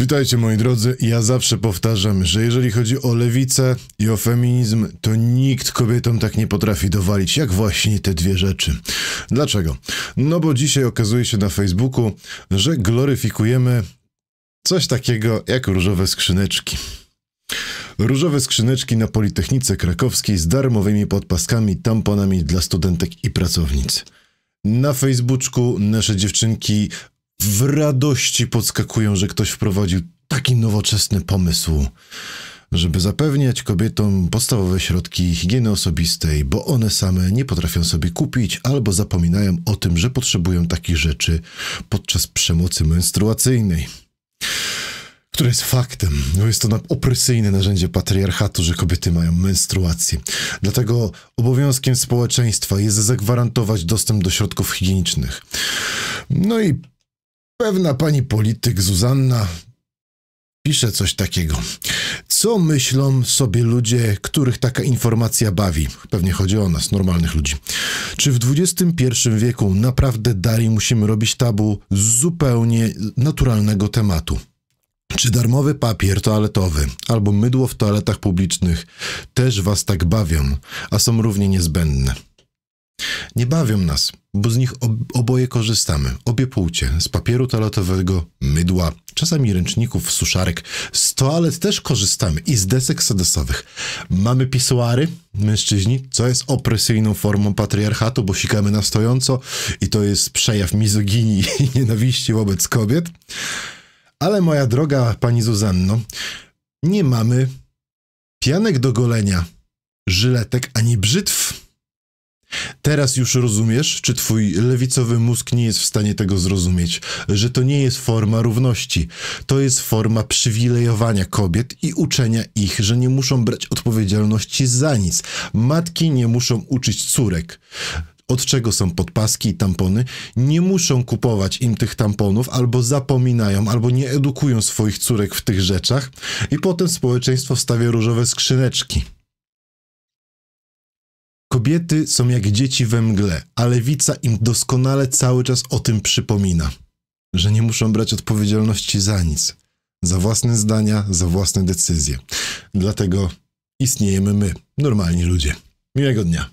Witajcie moi drodzy, ja zawsze powtarzam, że jeżeli chodzi o lewicę i o feminizm, to nikt kobietom tak nie potrafi dowalić, jak właśnie te dwie rzeczy. Dlaczego? No bo dzisiaj okazuje się na Facebooku, że gloryfikujemy coś takiego jak różowe skrzyneczki. Różowe skrzyneczki na Politechnice Krakowskiej z darmowymi podpaskami, tamponami dla studentek i pracownic. Na Facebooku nasze dziewczynki w radości podskakują, że ktoś wprowadził taki nowoczesny pomysł, żeby zapewniać kobietom podstawowe środki higieny osobistej, bo one same nie potrafią sobie kupić albo zapominają o tym, że potrzebują takich rzeczy podczas przemocy menstruacyjnej. Które jest faktem. No jest to opresyjne narzędzie patriarchatu, że kobiety mają menstruację. Dlatego obowiązkiem społeczeństwa jest zagwarantować dostęp do środków higienicznych. No i Pewna pani polityk Zuzanna pisze coś takiego. Co myślą sobie ludzie, których taka informacja bawi? Pewnie chodzi o nas, normalnych ludzi. Czy w XXI wieku naprawdę dalej musimy robić tabu z zupełnie naturalnego tematu? Czy darmowy papier toaletowy albo mydło w toaletach publicznych też was tak bawią, a są równie niezbędne? Nie bawią nas, bo z nich oboje korzystamy. Obie płcie. Z papieru toaletowego, mydła, czasami ręczników, suszarek. Z toalet też korzystamy i z desek sedesowych. Mamy pisuary, mężczyźni, co jest opresyjną formą patriarchatu, bo sikamy na stojąco i to jest przejaw mizoginii i nienawiści wobec kobiet. Ale moja droga pani Zuzanno, nie mamy pianek do golenia, żyletek ani brzytw Teraz już rozumiesz, czy twój lewicowy mózg nie jest w stanie tego zrozumieć, że to nie jest forma równości, to jest forma przywilejowania kobiet i uczenia ich, że nie muszą brać odpowiedzialności za nic. Matki nie muszą uczyć córek od czego są podpaski i tampony, nie muszą kupować im tych tamponów, albo zapominają, albo nie edukują swoich córek w tych rzeczach, i potem społeczeństwo stawia różowe skrzyneczki. Kobiety są jak dzieci we mgle, a lewica im doskonale cały czas o tym przypomina, że nie muszą brać odpowiedzialności za nic, za własne zdania, za własne decyzje. Dlatego istniejemy my, normalni ludzie. Miłego dnia.